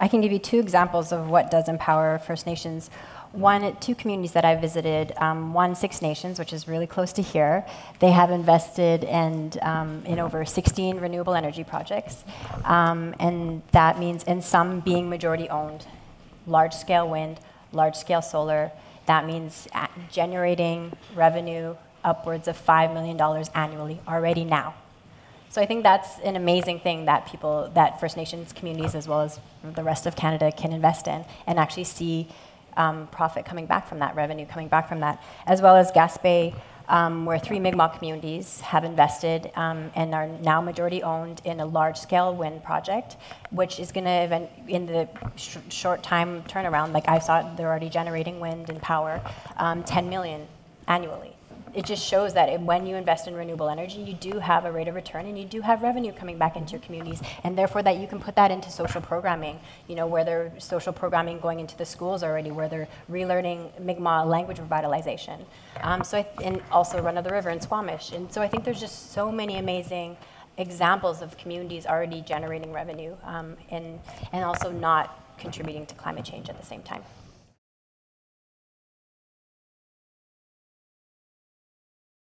I can give you two examples of what does empower First Nations. One, two communities that I visited, um, one Six Nations, which is really close to here. They have invested in, um, in over 16 renewable energy projects. Um, and that means, in some being majority owned, large scale wind, large scale solar. That means generating revenue upwards of $5 million annually already now. So I think that's an amazing thing that people, that First Nations communities as well as the rest of Canada can invest in and actually see um, profit coming back from that, revenue coming back from that, as well as Gaspé, um, where three Mi'kmaq communities have invested um, and are now majority owned in a large-scale wind project, which is going to, in the sh short time turnaround, like I saw, they're already generating wind and power, um, 10 million annually it just shows that when you invest in renewable energy, you do have a rate of return and you do have revenue coming back into your communities, and therefore that you can put that into social programming. You know, where there's social programming going into the schools already, where they're relearning Mi'kmaq language revitalization. Um, so, I, and also Run of the River in Squamish, and so I think there's just so many amazing examples of communities already generating revenue um, and and also not contributing to climate change at the same time.